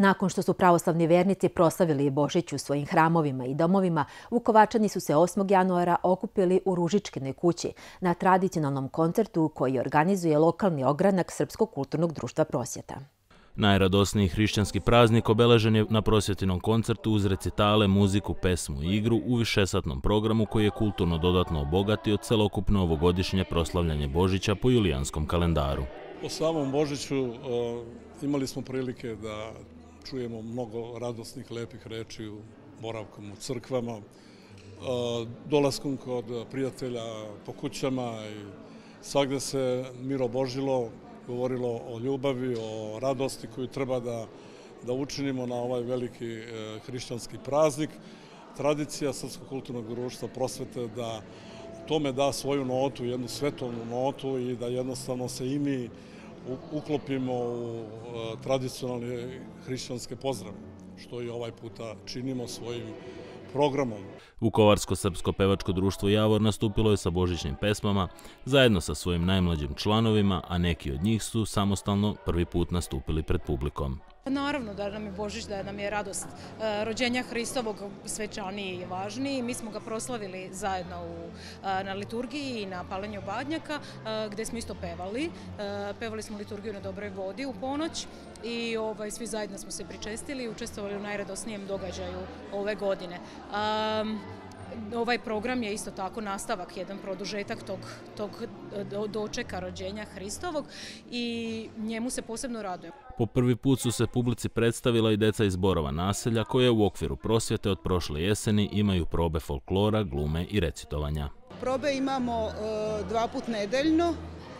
Nakon što su pravoslavni vernici proslavili Božić u svojim hramovima i domovima, Vukovačani su se 8. januara okupili u Ružičkinoj kući na tradicionalnom koncertu koji organizuje lokalni ogranak Srpskog kulturnog društva prosjeta. Najradosniji hrišćanski praznik obeležen je na prosvjetinom koncertu uz recitale, muziku, pesmu i igru u višesatnom programu koji je kulturno dodatno obogatio celokupno ovogodišnje proslavljanje Božića po julijanskom kalendaru. Po samom Božiću imali smo prilike da čujemo mnogo radosnih, lepih reči u boravkom u crkvama, dolaskom kod prijatelja po kućama i svakde se miro božilo, govorilo o ljubavi, o radosti koju treba da, da učinimo na ovaj veliki e, hrišćanski praznik. Tradicija Srpskog kulturnog društva prosvete da tome da svoju notu, jednu svetovnu notu i da jednostavno se i mi uklopimo u e, tradicionalne hrišćanske pozdrave, što i ovaj puta činimo svojim programom. Vukovarsko-srpsko pevačko društvo Javor nastupilo je sa božićnim pesmama zajedno sa svojim najmlađim članovima, a neki od njih su samostalno prvi put nastupili pred publikom. Naravno da nam je Božić, da nam je radost e, rođenja Hristovog svečaniji i važniji. Mi smo ga proslavili zajedno u, e, na liturgiji i na palenju badnjaka e, gde smo isto pevali. Pevali smo liturgiju na dobroj vodi u ponoć i ovaj, svi zajedno smo se pričestili i učestvovali u najradosnijem događaju ove godine. Ovaj program je isto tako nastavak, jedan produžetak tog, tog dočeka rođenja Hristovog i njemu se posebno radujem. Po prvi put su se publici predstavila i deca iz Borova naselja koje u okviru prosvjete od prošle jeseni imaju probe folklora, glume i recitovanja. Probe imamo e, dva put nedeljno,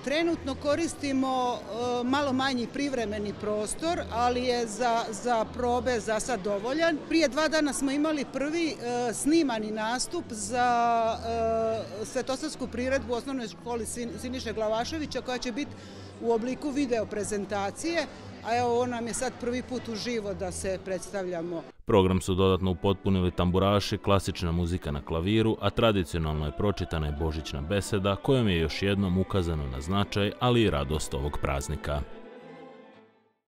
Trenutno koristimo e, malo manji privremeni prostor, ali je za, za probe za sad dovoljan. Prije dva dana smo imali prvi e, snimani nastup za Svetosarsku priredbu u osnovnoj školi Siniše Glavaševića koja će biti u obliku video prezentacije a evo ovo nam je sad prvi put u živo da se predstavljamo. Program su dodatno upotpunili tamburaši, klasična muzika na klaviru, a tradicionalno je pročitana i božićna beseda kojom je još jednom ukazano na značaj, ali i radost ovog praznika.